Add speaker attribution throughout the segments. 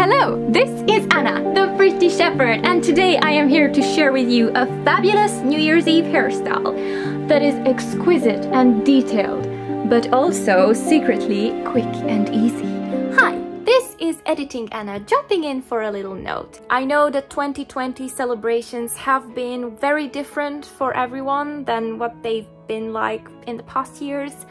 Speaker 1: Hello, this is Anna, the Pretty Shepherd, and today I am here to share with you a fabulous New Year's Eve hairstyle that is exquisite and detailed, but also secretly quick and easy. Hi, this is Editing Anna jumping in for a little note. I know that 2020 celebrations have been very different for everyone than what they've been like in the past years,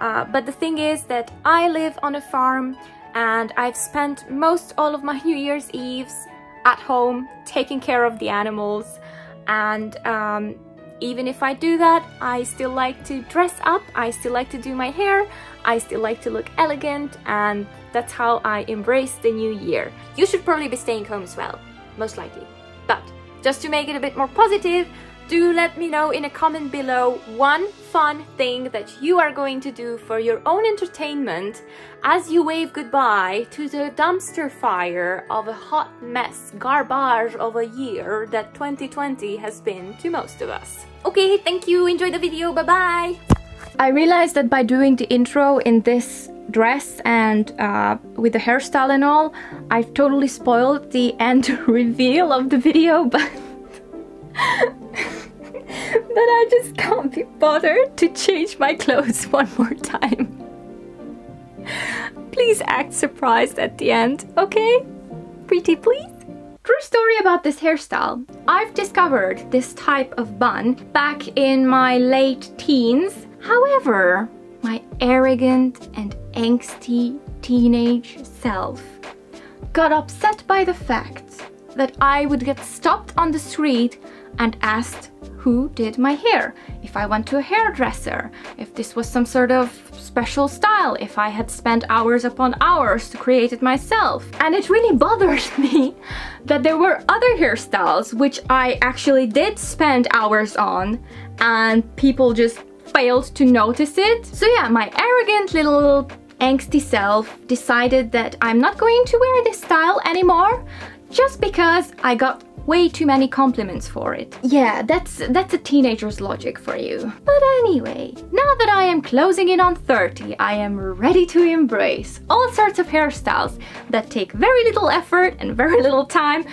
Speaker 1: uh, but the thing is that I live on a farm and I've spent most all of my New Year's Eves at home taking care of the animals and um, even if I do that, I still like to dress up, I still like to do my hair, I still like to look elegant and that's how I embrace the new year. You should probably be staying home as well, most likely. But just to make it a bit more positive, do let me know in a comment below one fun thing that you are going to do for your own entertainment as you wave goodbye to the dumpster fire of a hot mess garbage of a year that 2020 has been to most of us. Okay, thank you, enjoy the video, bye bye! I realized that by doing the intro in this dress and uh, with the hairstyle and all, I've totally spoiled the end reveal of the video, but but I just can't be bothered to change my clothes one more time. Please act surprised at the end, okay? Pretty please? True story about this hairstyle. I've discovered this type of bun back in my late teens. However, my arrogant and angsty teenage self got upset by the fact that I would get stopped on the street and asked who did my hair, if I went to a hairdresser, if this was some sort of special style, if I had spent hours upon hours to create it myself. And it really bothered me that there were other hairstyles which I actually did spend hours on and people just failed to notice it. So yeah, my arrogant little angsty self decided that I'm not going to wear this style anymore just because I got way too many compliments for it. Yeah, that's that's a teenager's logic for you. But anyway, now that I am closing in on 30, I am ready to embrace all sorts of hairstyles that take very little effort and very little time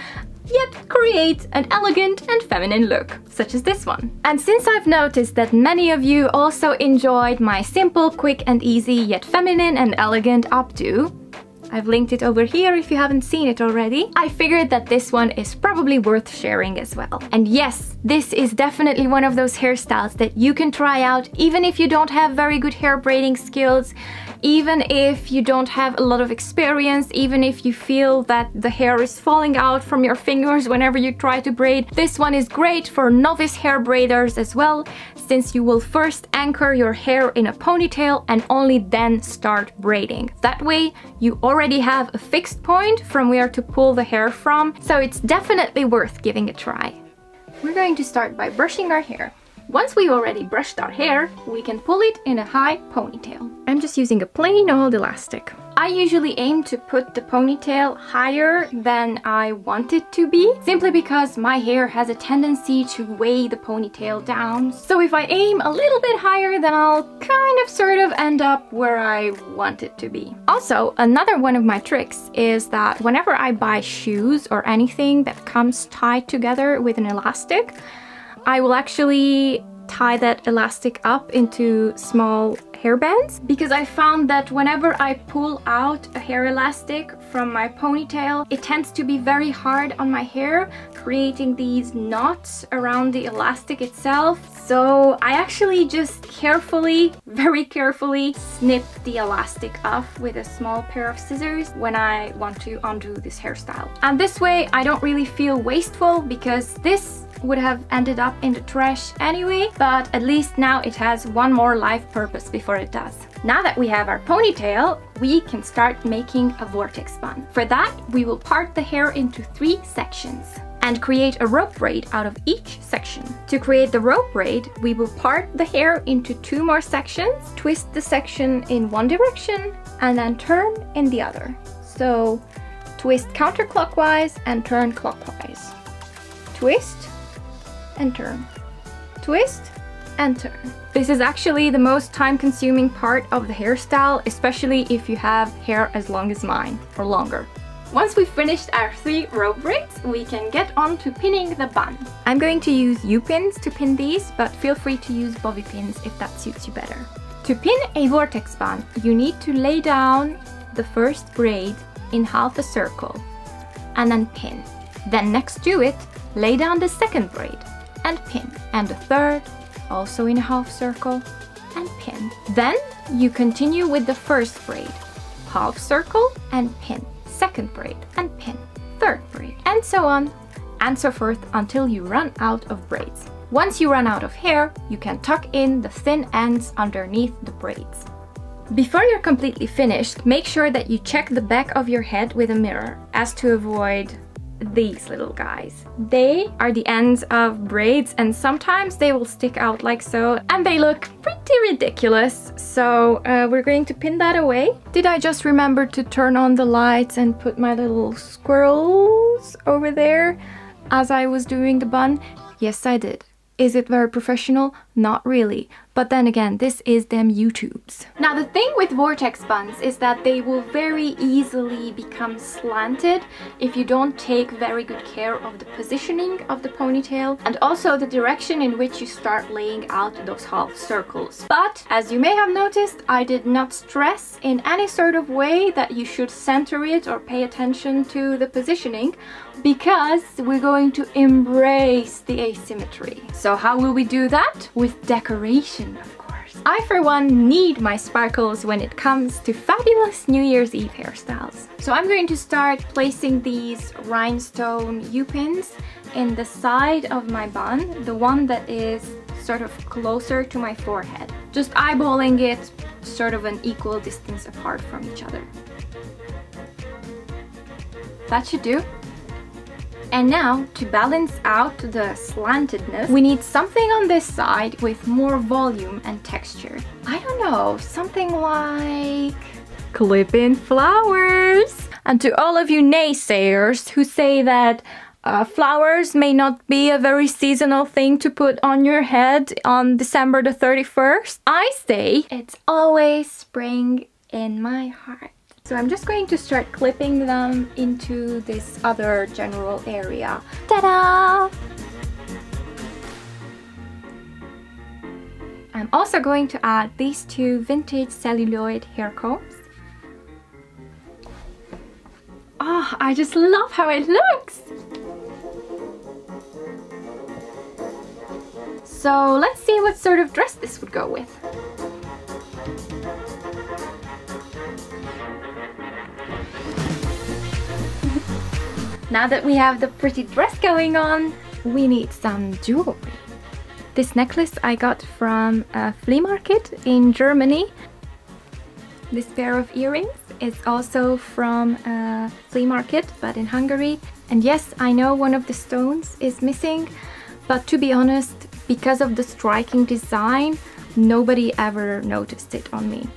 Speaker 1: yet create an elegant and feminine look, such as this one. And since I've noticed that many of you also enjoyed my simple, quick and easy, yet feminine and elegant updo, I've linked it over here if you haven't seen it already. I figured that this one is probably worth sharing as well. And yes, this is definitely one of those hairstyles that you can try out even if you don't have very good hair braiding skills even if you don't have a lot of experience, even if you feel that the hair is falling out from your fingers whenever you try to braid. This one is great for novice hair braiders as well, since you will first anchor your hair in a ponytail and only then start braiding. That way, you already have a fixed point from where to pull the hair from, so it's definitely worth giving a try. We're going to start by brushing our hair. Once we've already brushed our hair, we can pull it in a high ponytail. I'm just using a plain old elastic. I usually aim to put the ponytail higher than I want it to be, simply because my hair has a tendency to weigh the ponytail down. So if I aim a little bit higher, then I'll kind of sort of end up where I want it to be. Also, another one of my tricks is that whenever I buy shoes or anything that comes tied together with an elastic, I will actually tie that elastic up into small hair bands because I found that whenever I pull out a hair elastic from my ponytail it tends to be very hard on my hair creating these knots around the elastic itself. So I actually just carefully very carefully snip the elastic off with a small pair of scissors when I want to undo this hairstyle. And this way I don't really feel wasteful because this would have ended up in the trash anyway, but at least now it has one more life purpose before it does. Now that we have our ponytail, we can start making a vortex bun. For that, we will part the hair into three sections and create a rope braid out of each section. To create the rope braid, we will part the hair into two more sections, twist the section in one direction, and then turn in the other. So twist counterclockwise and turn clockwise. Twist, and turn. Twist and turn. This is actually the most time consuming part of the hairstyle, especially if you have hair as long as mine, or longer. Once we've finished our three rope braids, we can get on to pinning the bun. I'm going to use U-pins to pin these, but feel free to use bobby pins if that suits you better. To pin a vortex bun, you need to lay down the first braid in half a circle and then pin. Then next to it, lay down the second braid and pin. And the third, also in a half circle and pin. Then you continue with the first braid, half circle and pin, second braid and pin, third braid, and so on and so forth until you run out of braids. Once you run out of hair, you can tuck in the thin ends underneath the braids. Before you're completely finished, make sure that you check the back of your head with a mirror as to avoid these little guys. They are the ends of braids and sometimes they will stick out like so and they look pretty ridiculous. So uh, we're going to pin that away. Did I just remember to turn on the lights and put my little squirrels over there as I was doing the bun? Yes, I did. Is it very professional? Not really. But then again, this is them YouTubes. Now the thing with vortex buns is that they will very easily become slanted if you don't take very good care of the positioning of the ponytail and also the direction in which you start laying out those half circles. But as you may have noticed, I did not stress in any sort of way that you should center it or pay attention to the positioning because we're going to embrace the asymmetry. So how will we do that? With decoration, of course. I, for one, need my sparkles when it comes to fabulous New Year's Eve hairstyles. So I'm going to start placing these rhinestone U-pins in the side of my bun, the one that is sort of closer to my forehead. Just eyeballing it sort of an equal distance apart from each other. That should do. And now, to balance out the slantedness, we need something on this side with more volume and texture. I don't know, something like... clip-in flowers! And to all of you naysayers who say that uh, flowers may not be a very seasonal thing to put on your head on December the 31st, I say it's always spring in my heart. So I'm just going to start clipping them into this other general area. Ta-da! I'm also going to add these two vintage celluloid hair combs. Oh, I just love how it looks! So let's see what sort of dress this would go with. Now that we have the pretty dress going on, we need some jewelry. This necklace I got from a flea market in Germany. This pair of earrings is also from a flea market, but in Hungary. And yes, I know one of the stones is missing, but to be honest, because of the striking design, nobody ever noticed it on me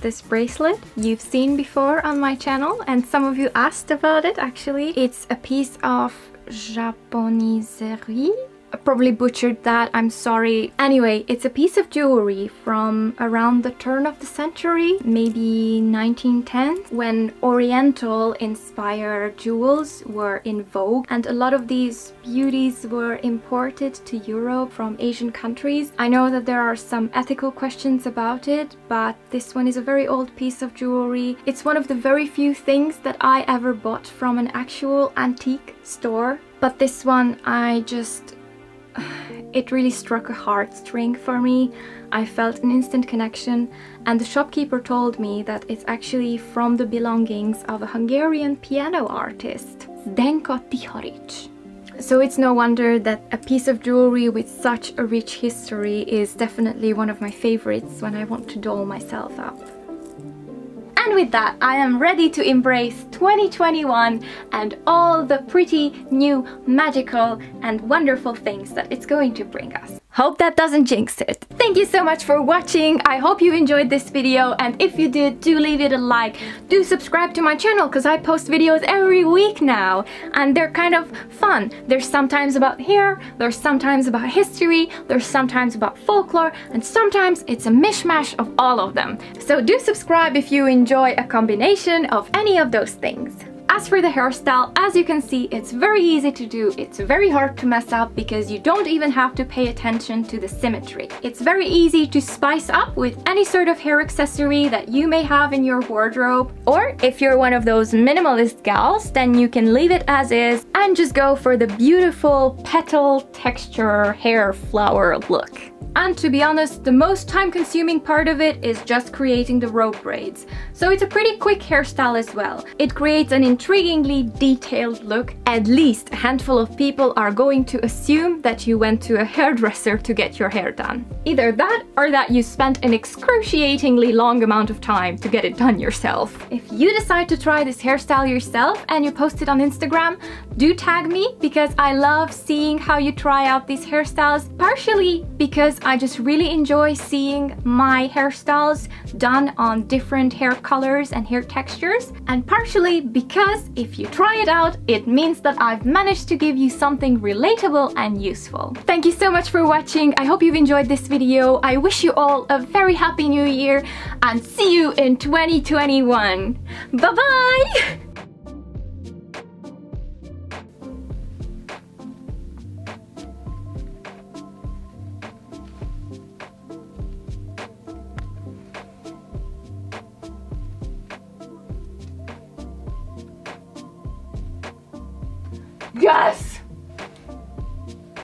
Speaker 1: this bracelet you've seen before on my channel and some of you asked about it actually. It's a piece of japonisserie I probably butchered that, I'm sorry. Anyway, it's a piece of jewelry from around the turn of the century, maybe 1910, when oriental inspired jewels were in vogue and a lot of these beauties were imported to Europe from Asian countries. I know that there are some ethical questions about it, but this one is a very old piece of jewelry. It's one of the very few things that I ever bought from an actual antique store. But this one I just it really struck a heartstring for me. I felt an instant connection and the shopkeeper told me that it's actually from the belongings of a Hungarian piano artist, Zdenka Tiharic. So it's no wonder that a piece of jewelry with such a rich history is definitely one of my favorites when I want to doll myself up. And with that, I am ready to embrace 2021 and all the pretty, new, magical and wonderful things that it's going to bring us. Hope that doesn't jinx it. Thank you so much for watching. I hope you enjoyed this video and if you did, do leave it a like. Do subscribe to my channel because I post videos every week now and they're kind of fun. There's sometimes about hair, there's sometimes about history, there's sometimes about folklore and sometimes it's a mishmash of all of them. So do subscribe if you enjoy a combination of any of those things. As for the hairstyle, as you can see, it's very easy to do. It's very hard to mess up because you don't even have to pay attention to the symmetry. It's very easy to spice up with any sort of hair accessory that you may have in your wardrobe. Or if you're one of those minimalist gals, then you can leave it as is and just go for the beautiful petal texture hair flower look. And to be honest, the most time consuming part of it is just creating the rope braids. So it's a pretty quick hairstyle as well. It creates an intriguingly detailed look. At least a handful of people are going to assume that you went to a hairdresser to get your hair done. Either that or that you spent an excruciatingly long amount of time to get it done yourself. If you decide to try this hairstyle yourself and you post it on Instagram, do tag me because I love seeing how you try out these hairstyles, partially because I just really enjoy seeing my hairstyles done on different hair colors and hair textures and partially because if you try it out it means that I've managed to give you something relatable and useful. Thank you so much for watching. I hope you've enjoyed this video. I wish you all a very happy new year and see you in 2021. Bye